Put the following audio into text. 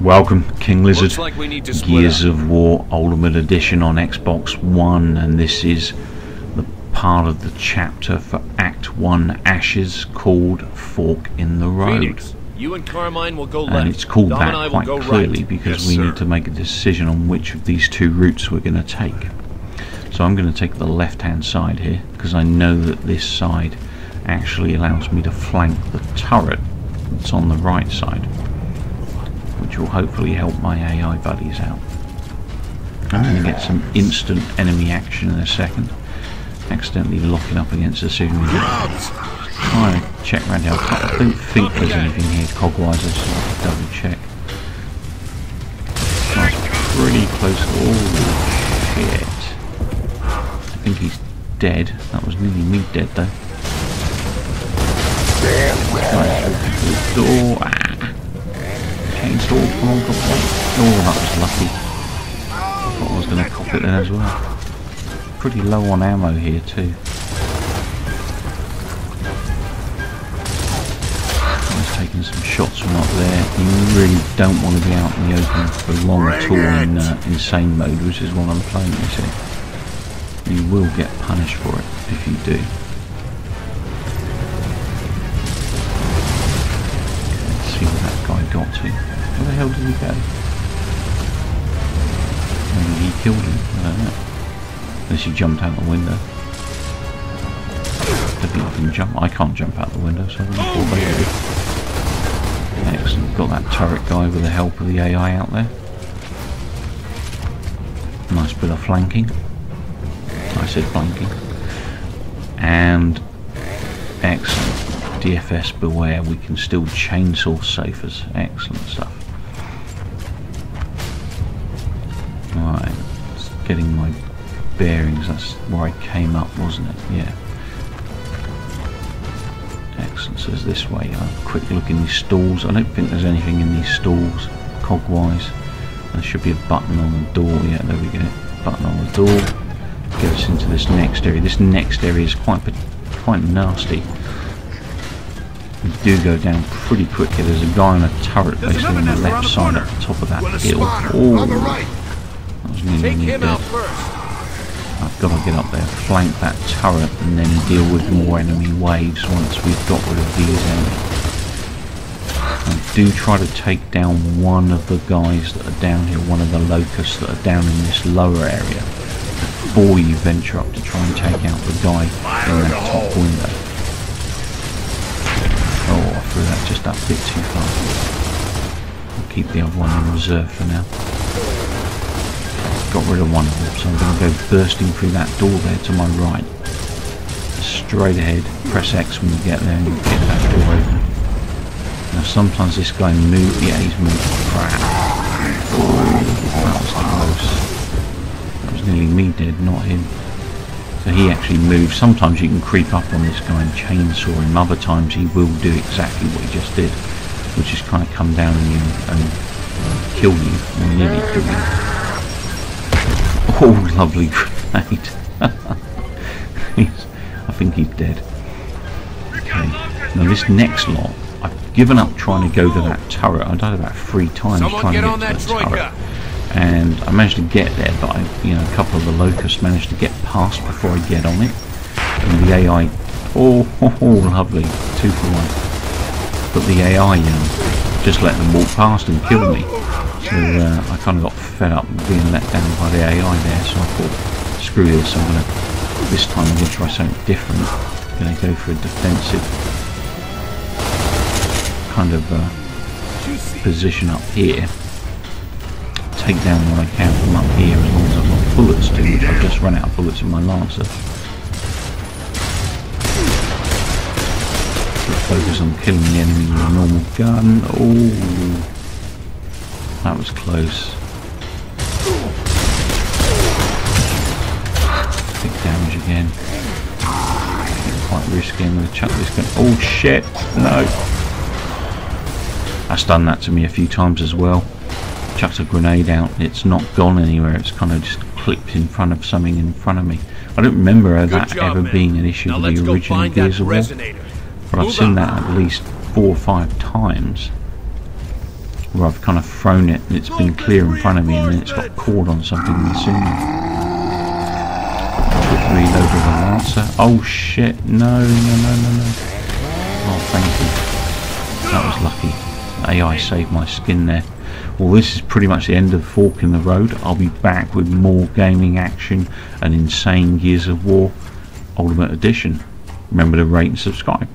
Welcome, King Lizzard. Like we need to Gears up. of War Ultimate Edition on Xbox One, and this is the part of the chapter for Act 1 Ashes called Fork in the Road. Phoenix, you and Carmine will go left. And it's called Dom that will quite go clearly right. because Yes, we sir. need to make a decision on which of these two routes we're going to take. So I'm going to take the left hand side here because I know that this side actually allows me to flank the turret that's on the right side which will hopefully help my AI buddies out. I'm going to get some instant enemy action in a second. Accidentally locking up against the signal. Trying to check around here. I don't think there's anything here cogwise. I just double check. That's pretty close. Oh shit. I think he's dead. That was nearly me dead though. Right, the door. On, come. Oh, that was lucky. I thought I was going to cop it then as well. Pretty low on ammo here too. He's taking some shots from up there. You really don't want to be out in the open for long at all in uh, insane mode, which is what I'm playing, you see. You will get punished for it if you do. To. Where the hell did he go? Maybe he killed him. I don't know. Unless he jumped out the window. I can jump. I can't jump out the window, so I they would. Excellent. Got that turret guy with the help of the AI out there. Nice bit of flanking. I said flanking. And excellent. DFS beware, we can still chainsaw safers. Excellent stuff. Right, getting my bearings. That's where I came up, wasn't it? Yeah. Excellent. So it's this way. A quick look in these stalls. I don't think there's anything in these stalls, cog-wise. There should be a button on the door. Yeah, there we go. Button on the door. Get us into this next area. This next area is quite quite nasty. We do go down pretty quickly. There's a guy on a turret There's basically on the left the side at the top of that Well, hill. Oh, on the right. that was nearly Take him dead. out first. I've got to get up there, flank that turret, and then deal with more enemy waves once we've got rid of these enemies. And do try to take down one of the guys that are down here, one of the locusts that are down in this lower area, before you venture up to try and take out the guy in that top window. Threw that just that bit too far. I'll keep the other one in reserve for now got rid of one of them, so I'm going to go bursting through that door there to my right. Straight ahead, press X when you get there and you get that door open. Now sometimes this guy moves, yeah he's moved, crap. That was close. That was nearly me dead, not him. So he actually moves. Sometimes you can creep up on this guy and chainsaw him, other times he will do exactly what he just did, which is kind of come down on you and kill you, or nearly kill you. Oh, lovely grenade. I think he's dead. Okay. Now this next lot, I've given up trying to go to that turret. I've died about three times Someone trying get to on get that to that troika. turret. And I managed to get there, but I, you know, a couple of the locusts managed to get past before I get on it. And the AI, oh, oh, oh lovely, two for one. But the AI, you know, just let them walk past and kill me. So uh, I kind of got fed up being let down by the AI there, so I thought, screw this, I'm to, this time I'm to try something different. I'm to go for a defensive kind of uh, position up here. Take down what I can from up here as long as I've got bullets to, which I've just run out of bullets in my Lancer. Focus on killing the enemy with a normal gun. Oh, that was close. Big damage again. Quite risky. I'm going to chuck this gun. Oh shit! No. That's done that to me a few times as well. Chucked a grenade out. It's not gone anywhere. It's kind of just clipped in front of something in front of me. I don't remember Good that job, ever man. being an issue Now with the original Gears of War. But I've Move seen that at least four or five times where I've kind of thrown it and it's been clear in front of me and then it's got caught on something in the sooner. Quick reload of the Lancer. Oh shit, no, no, no, no, no. Oh, thank you. That was lucky. AI saved my skin there. Well, this is pretty much the end of fork in the road. I'll be back with more gaming action and insane Gears of War Ultimate Edition. Remember to rate and subscribe.